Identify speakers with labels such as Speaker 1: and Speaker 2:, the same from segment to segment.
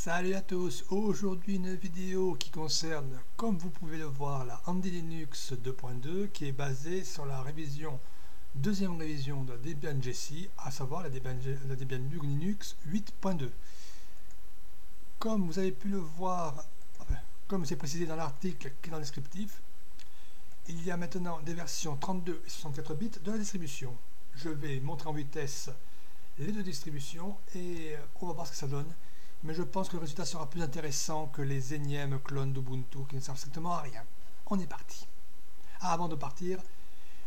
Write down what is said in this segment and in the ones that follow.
Speaker 1: Salut à tous, aujourd'hui une vidéo qui concerne, comme vous pouvez le voir, la Andy Linux 2.2 qui est basée sur la révision, deuxième révision de Debian Jessie, à savoir la Debian, la Debian Linux 8.2. Comme vous avez pu le voir, comme c'est précisé dans l'article qui est dans le descriptif, il y a maintenant des versions 32 et 64 bits de la distribution. Je vais montrer en vitesse les deux distributions et on va voir ce que ça donne mais je pense que le résultat sera plus intéressant que les énièmes clones d'Ubuntu qui ne servent strictement à rien. On est parti. Avant de partir,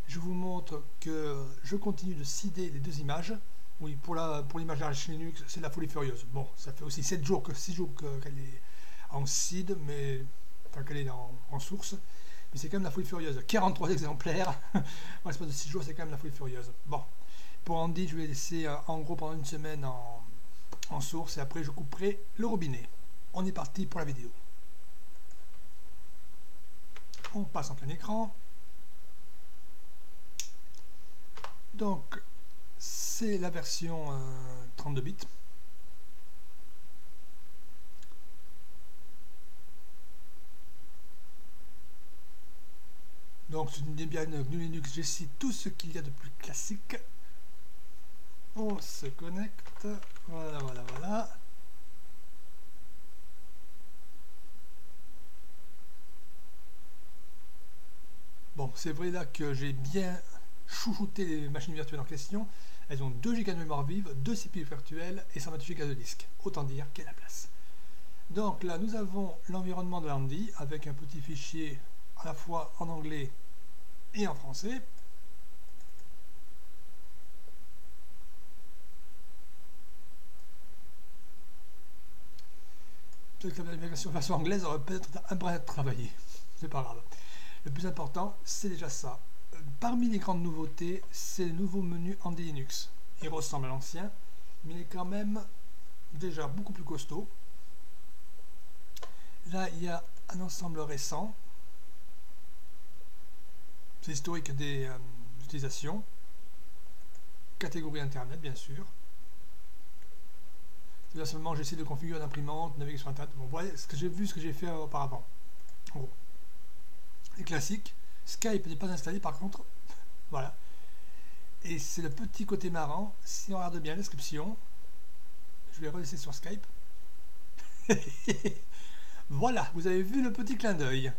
Speaker 1: je vous montre que je continue de seeder les deux images. Oui, pour l'image pour de Linux, c'est la folie furieuse. Bon, ça fait aussi 7 jours que 6 jours qu'elle est en seed, mais enfin qu'elle est en, source. Mais c'est quand même la folie furieuse. 43 exemplaires. en l'espace de 6 jours, c'est quand même la folie furieuse. Bon, pour Andy, je vais laisser euh, en gros pendant une semaine en en source et après je couperai le robinet. On est parti pour la vidéo. On passe en plein écran. Donc, c'est la version 32 euh, bits. Donc, c'est une Debian GNU Linux Jessie, tout ce qu'il y a de plus classique. On se connecte. Voilà, voilà, voilà. Bon, c'est vrai là que j'ai bien chouchouté les machines virtuelles en question. Elles ont 2 Go de mémoire vive, 2 CPU virtuels et 128 Go de disque. Autant dire qu'elle a la place. Donc là, nous avons l'environnement de l'Andy avec un petit fichier à la fois en anglais et en français. La navigation façon anglaise aurait peut-être un brin travailler. C'est pas grave. Le plus important, c'est déjà ça. Parmi les grandes nouveautés, c'est le nouveau menu Andy Linux. Il ressemble à l'ancien, mais il est quand même déjà beaucoup plus costaud. Là, il y a un ensemble récent. C'est historique des euh, utilisations. Catégorie Internet, bien sûr. Là seulement j'essaie de configurer l'imprimante, naviguer sur internet. Bon, voilà ce que j'ai vu, ce que j'ai fait auparavant. En gros. Les classiques. Skype n'est pas installé par contre. voilà. Et c'est le petit côté marrant. Si on regarde bien la description, je vais relaisser sur Skype. voilà, vous avez vu le petit clin d'œil.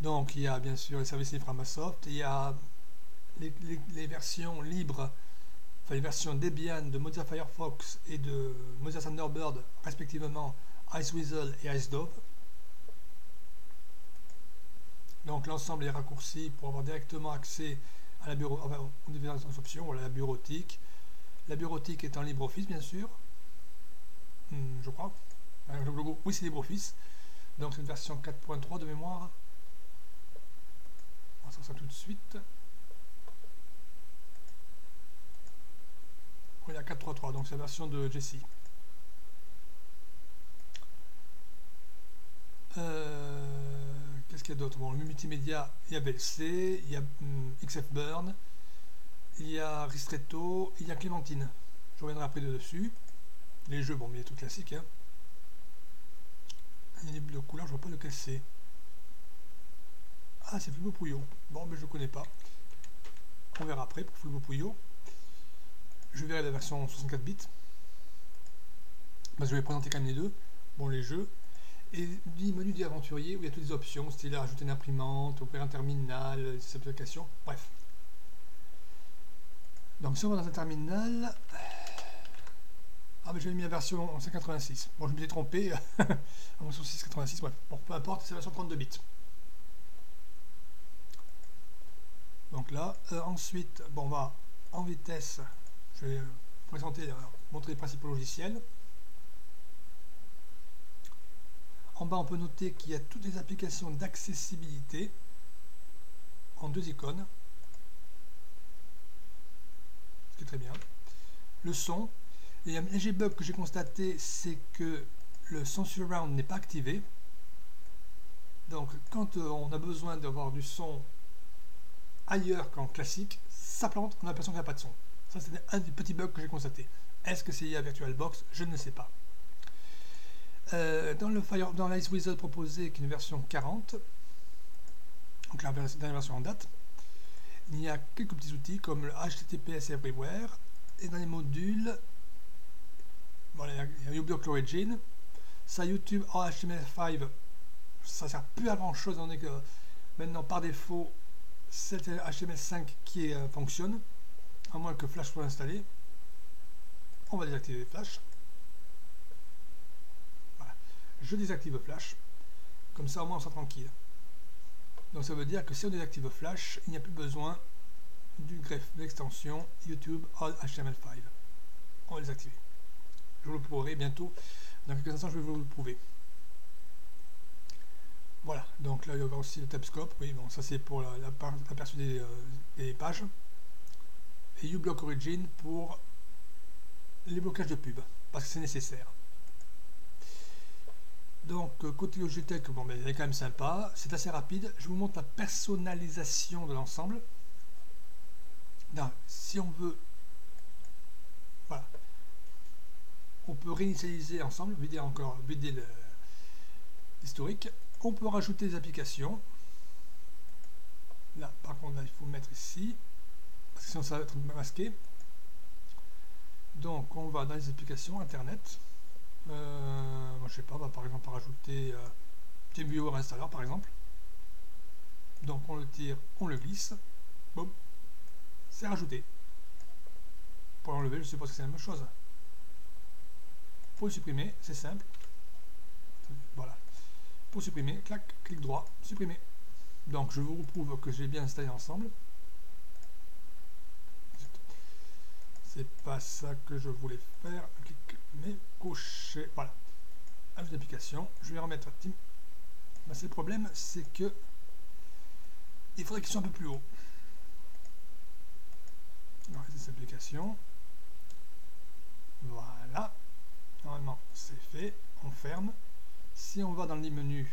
Speaker 1: Donc il y a bien sûr les services libres Microsoft, il y a les versions libres les versions Debian de Mozilla Firefox et de Mozilla Thunderbird, respectivement Iceweasel et IceDove. Donc l'ensemble est raccourci pour avoir directement accès à la bureau, enfin, aux la bureautique. La bureautique est en LibreOffice bien sûr, hmm, je crois. oui c'est LibreOffice. Donc c'est une version 4.3 de mémoire. On va faire ça tout de suite. Il y a 4.3.3, donc c'est la version de Jessie. Euh, qu'est-ce qu'il y a d'autre? Bon, le multimédia, il y a VLC, il y a hum, XFBurn, il y a Ristretto, il y a Clémentine. Je reviendrai après dessus. Les jeux, bon, mais il y a tout classique. Hein. De couleur, je vois pas lequel c'est. Ah, c'est Fulbo Pouillot. Bon, mais je connais pas. On verra après pour Fulbo Pouillot je verrai la version 64 bits. je vais présenter quand même les deux. Bon, les jeux. Et du menu des aventuriers où il y a toutes les options, style ajouter une imprimante, ouvrir un terminal, des applications, bref. Donc si on va dans un terminal. Ah mais j'avais mis la version 186. Bon je me suis trompé. en version 686, bref. Bon, peu importe, c'est la version 32 bits. Donc là, euh, ensuite, bon on va en vitesse je vais présenter, euh, montrer les principaux logiciels. En bas, on peut noter qu'il y a toutes les applications d'accessibilité en deux icônes. Ce qui est très bien. Le son. Et un léger bug que j'ai constaté, c'est que le son surround n'est pas activé. Donc, quand euh, on a besoin d'avoir du son ailleurs qu'en classique, ça plante, on a l'impression qu'il n'y a pas de son. Ça, c'est un des petits bugs que j'ai constaté. Est-ce que c'est lié à VirtualBox Je ne sais pas. Euh, dans le Fire, Wizard proposé, qui est une version 40, donc la dernière version en date, il y a quelques petits outils comme le HTTPS Everywhere, et dans les modules, il y a uBlock Origin, ça YouTube en HTML5, ça sert plus à grand chose, on est que maintenant par défaut, c'est HTML5 qui euh, fonctionne, à moins que Flash soit installé. On va désactiver Flash. Voilà. Je désactive Flash, comme ça au moins on sera tranquille. Donc ça veut dire que si on désactive Flash, il n'y a plus besoin du greffe de l'extension YouTube HTML5. On va les activer. Je vous le prouverai bientôt. Dans quelques instants, je vais vous le prouver. Voilà, donc là il y aura aussi le tabscope. Oui, bon, ça c'est pour l'aperçu la, des, euh, des, pages. Et uBlock Origin pour les blocages de pub, parce que c'est nécessaire. Donc, euh, côté Logitech, bon, ben, il est quand même sympa, c'est assez rapide. Je vous montre la personnalisation de l'ensemble si on veut, voilà, on peut réinitialiser ensemble, vider encore, vider l'historique. On peut rajouter des applications. Là, par contre, il faut mettre ici, sinon ça va être masqué. Donc, on va dans les applications Internet. Euh, je sais pas, par exemple, rajouter euh, TeamViewer Installer, par exemple. Donc, on le tire, on le glisse. Boum, c'est rajouté. Pour l'enlever, je suppose que c'est la même chose. Pour le supprimer, c'est simple. Voilà. Pour supprimer, clac, clic droit, supprimer. Donc je vous prouve que j'ai bien installé ensemble. C'est pas ça que je voulais faire. Clic, mais cocher. Voilà. Ajout d'application. Je vais remettre Team. Ben, c'est le problème, c'est que il faudrait qu'il soit un peu plus haut dans les applications. Voilà. Normalement, c'est fait. On ferme. Si on va dans le menu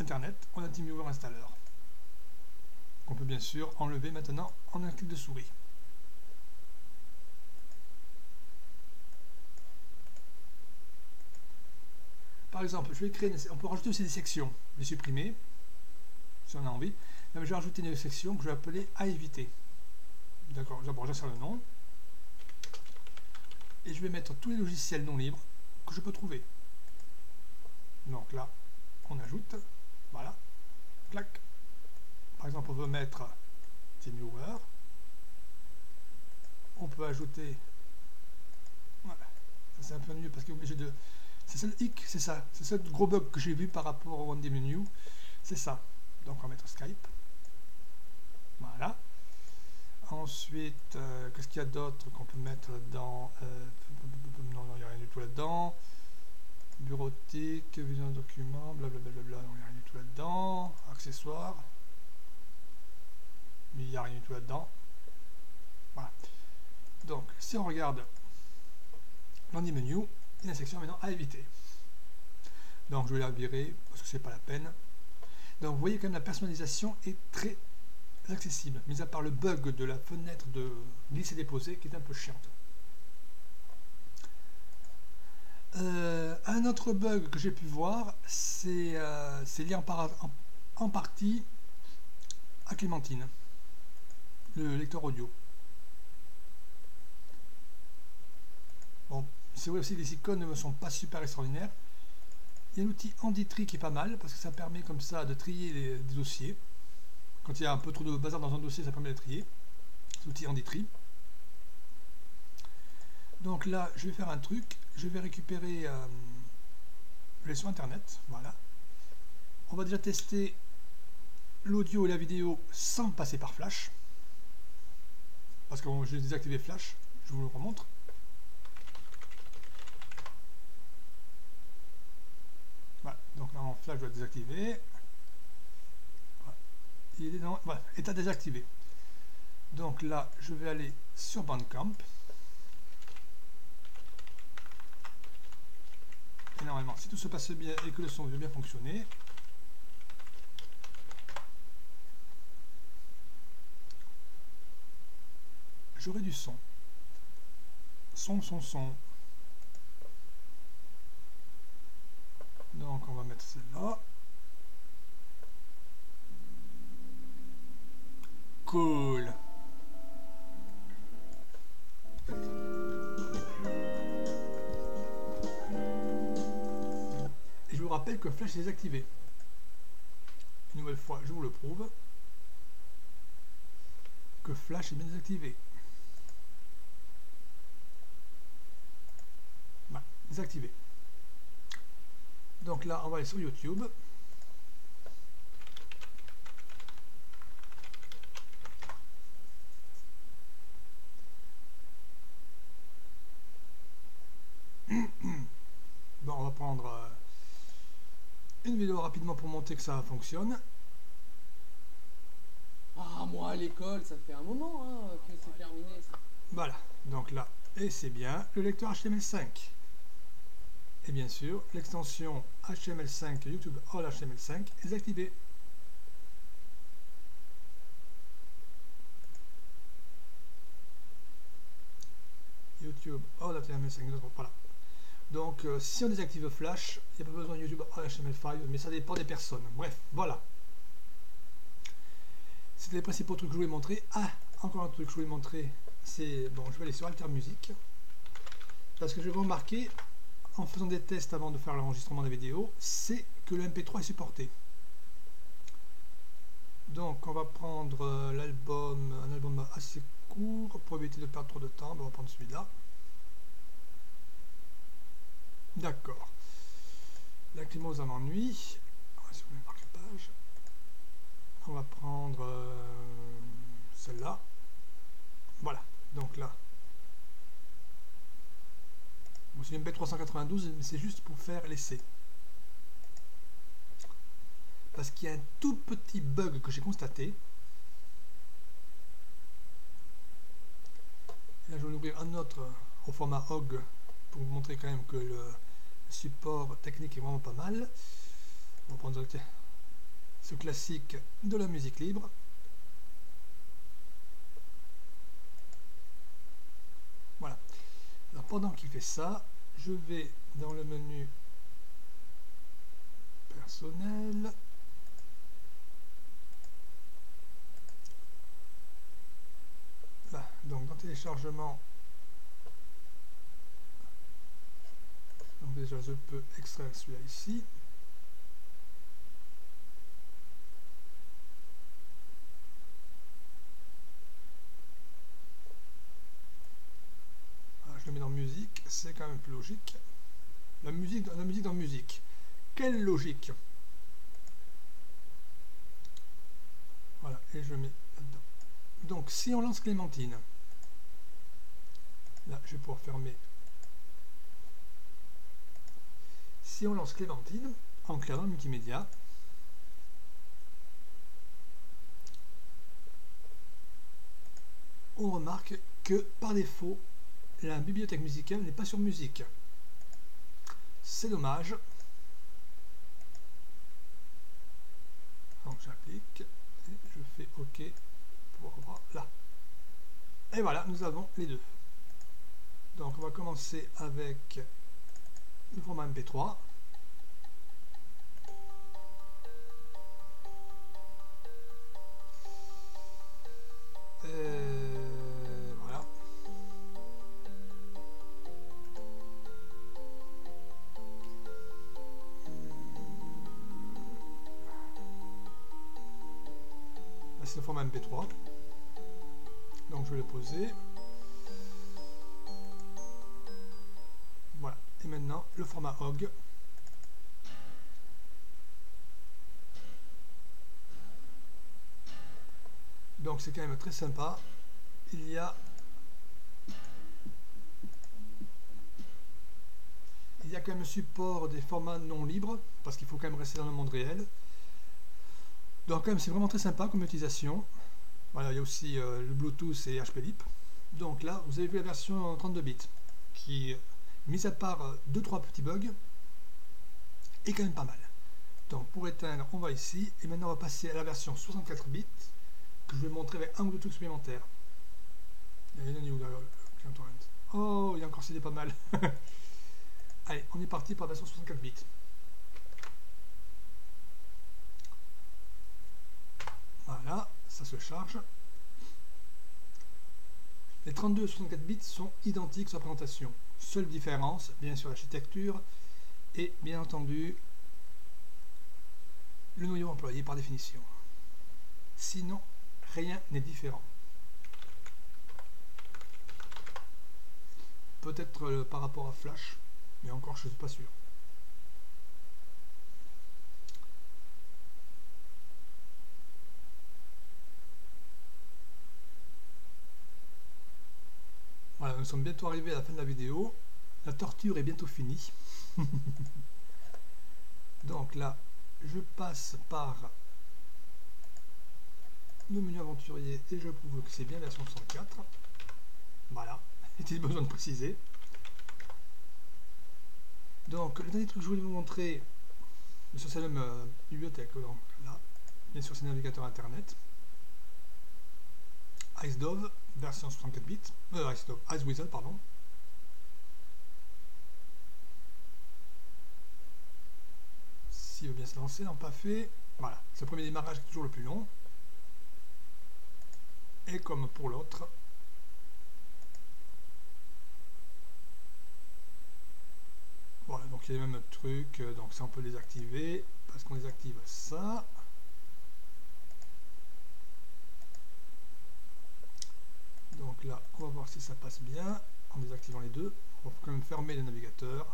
Speaker 1: Internet, on a TeamViewer Installer. Qu'on peut bien sûr enlever maintenant en un clic de souris. Par exemple, je vais créer on peut rajouter aussi des sections, les supprimer, si on a envie. je vais rajouter une section que je vais appeler à éviter. D'accord, d'abord j'insère le nom. Et je vais mettre tous les logiciels non libres que je peux trouver. Donc là, on ajoute. Voilà. Clac. Par exemple, on veut mettre TeamViewer. On peut ajouter. Voilà. C'est un peu mieux parce qu'il est obligé de. C'est ça le hic, c'est ça. C'est ça gros bug que j'ai vu par rapport au One Menu. C'est ça. Donc on va mettre Skype. Voilà. Ensuite, euh, qu'est-ce qu'il y a d'autre qu'on peut mettre dans euh, Non, il n'y a rien du tout là-dedans. Bureautique, vision de document, blablabla, il n'y a rien du tout là-dedans. Accessoires. Mais il n'y a rien du tout là-dedans. Voilà. Donc, si on regarde l'Andy Menu, il y a une section maintenant à éviter. Donc, je vais la virer parce que c'est pas la peine. Donc, vous voyez quand même la personnalisation est très accessible, mis à part le bug de la fenêtre de glisser-déposer qui est un peu chiante. Euh, un autre bug que j'ai pu voir, c'est euh, lié en, partie à Clémentine, le lecteur audio. Bon, c'est vrai aussi les icônes ne sont pas super extraordinaires. Il y a l'outil Anditri qui est pas mal parce que ça permet comme ça de trier les dossiers. Quand il y a un peu trop de bazar dans un dossier, ça permet de trier. L'outil en tri. Donc là, je vais faire un truc. Je vais récupérer euh, Internet. Voilà. On va déjà tester l'audio et la vidéo sans passer par Flash. Parce que j'ai désactivé Flash. Je vous le remontre. Voilà. Donc là, en Flash, je dois désactiver il est dans voilà, état désactivé. Donc là, je vais aller sur Bandcamp. Et normalement, si tout se passe bien et que le son veut bien fonctionner, j'aurai du son. son, son, son. Donc on va mettre celle-là. Cool. Je vous rappelle que Flash est désactivé. Une nouvelle fois, je vous le prouve. Que Flash est bien désactivé. Voilà, désactivé. Donc là, on va aller sur YouTube. Bon, on va prendre euh, une vidéo rapidement pour montrer que ça fonctionne.
Speaker 2: Ah, moi à l'école, ça fait un moment hein, que c'est terminé. Ça.
Speaker 1: Voilà, donc là, et c'est bien le lecteur HTML5. Et bien sûr, l'extension HTML5 YouTube All HTML5 est activée. YouTube All HTML5, voilà. Donc, euh, si on désactive Flash, il n'y a pas besoin de YouTube All HTML5, mais ça dépend des personnes. Bref, voilà. C'était les principaux trucs que je voulais montrer. Ah, encore un truc que je voulais montrer, c'est... Bon, je vais aller sur Alter Music. Parce que je vais remarquer, en faisant des tests avant de faire l'enregistrement des vidéos, c'est que le MP3 est supporté. Donc, on va prendre euh, l'album, un album assez court, pour éviter de perdre trop de temps. On va prendre celui-là. D'accord. La Clémose m'ennuie. On va. On va prendre euh, celle-là. Voilà. Donc là. Bon, c'est une B392, mais c'est juste pour faire l'essai. Parce qu'il y a un tout petit bug que j'ai constaté. là, je vais ouvrir un autre au format HOG pour vous montrer quand même que le, support technique est vraiment pas mal. On va prendre ce classique de la musique libre. Voilà. Alors pendant qu'il fait ça, je vais dans le menu personnel. Donc dans téléchargement, Déjà je peux extraire celui-là ici. Ah, je le mets dans musique, c'est quand même plus logique. La musique, la musique dans musique. Quelle logique? Voilà, et je mets là-dedans. Donc si on lance Clémentine, là je vais pouvoir fermer Si on lance Clémentine, en clair dans le multimédia, on remarque que par défaut, la bibliothèque musicale n'est pas sur musique. C'est dommage. Donc j'applique, et je fais OK pour voir là. Et voilà, nous avons les deux. Donc on va commencer avec le format MP3. C'est le format MP3. Donc je vais le poser. Voilà. Et maintenant le format OG. Donc c'est quand même très sympa. Il y a il y a quand même support des formats non libres parce qu'il faut quand même rester dans le monde réel. Donc quand même c'est vraiment très sympa comme utilisation. Voilà, il y a aussi euh, le Bluetooth et HPLIP. Donc là, vous avez vu la version 32 bits qui, mis à part 2-3 euh, petits bugs, est quand même pas mal. Donc pour éteindre, on va ici et maintenant on va passer à la version 64 bits que je vais montrer avec un ou deux trucs supplémentaires. Il y a. Oh, encore cédé pas mal. Allez, on est parti pour la version 64 bits. Voilà, ça se charge. Les 32 et 64 bits sont identiques sur la présentation. Seule différence, bien sûr, l'architecture et bien entendu le noyau employé par définition. Sinon, rien n'est différent. Peut-être euh, par rapport à Flash, mais encore je ne suis pas sûr. Nous sommes bientôt arrivés à la fin de la vidéo. La torture est bientôt finie. Donc là, je passe par le menu aventurier et je prouve que c'est bien version 104. Voilà, était besoin de préciser. Donc le dernier truc que je voulais vous montrer, sur cette même euh, bibliothèque, donc là, bien sûr c'est navigateur internet. IceDove, version 64 bits, euh, IceDove, IceWeasel, pardon. S'il veut bien se lancer, non pas fait. Voilà, ce premier démarrage est toujours le plus long. Et comme pour l'autre, voilà, donc il y a les mêmes trucs, donc ça on peut les activer, parce qu'on les active ça. Donc là, on va voir si ça passe bien en désactivant les deux. On va quand même fermer le navigateur.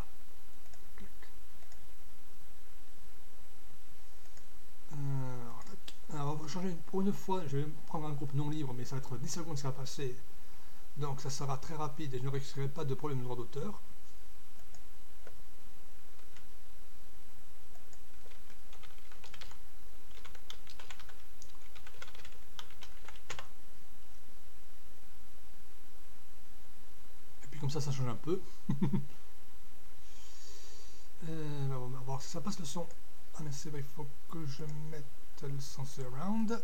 Speaker 1: Alors, on va changer pour une fois, je vais prendre un groupe non libre, mais ça va être 10 secondes ça va passer. Donc ça sera très rapide et je ne risquerai pas de problème de droit d'auteur. Comme ça, ça change un peu. euh, on va voir si ça passe le son. Ah mais c'est vrai, il faut que je mette le son surround.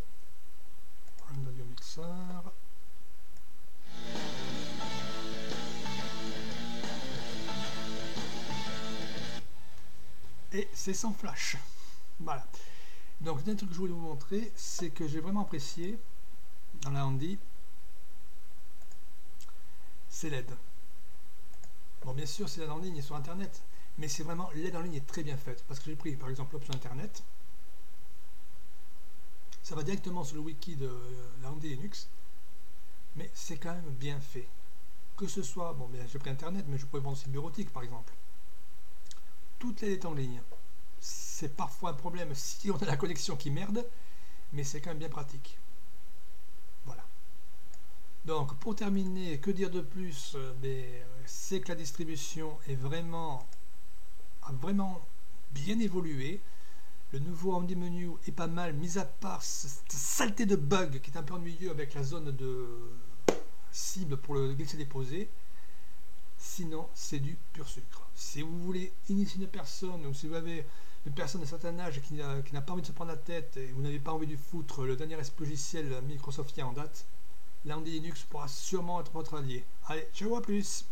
Speaker 1: Un audio mixeur. Et c'est sans flash. Voilà. Donc, le dernier truc que je voulais vous montrer, c'est que j'ai vraiment apprécié dans la Handy, c'est l'aide. Bon, bien sûr, c'est l'aide en ligne sur Internet, mais c'est vraiment l'aide en ligne est très bien faite parce que j'ai pris par exemple l'option Internet. Ça va directement sur le wiki de la Handy Linux, mais c'est quand même bien fait. Que ce soit, bon, bien j'ai pris Internet, mais je pourrais prendre aussi bureautique par exemple. Toute l'aide est en ligne. C'est parfois un problème si on a la connexion qui merde, mais c'est quand même bien pratique. Donc pour terminer, que dire de plus C'est que la distribution est vraiment a vraiment bien évolué. Le nouveau Handy Menu est pas mal, mis à part cette saleté de bug qui est un peu ennuyeux avec la zone de cible pour le glisser-déposer. Sinon, c'est du pur sucre. Si vous voulez initier une personne, ou si vous avez une personne de certain âge qui n'a pas envie de se prendre la tête et vous n'avez pas envie de foutre le dernier logiciel Microsoftien en date, l'Andy Linux pourra sûrement être votre allié. Allez, ciao à plus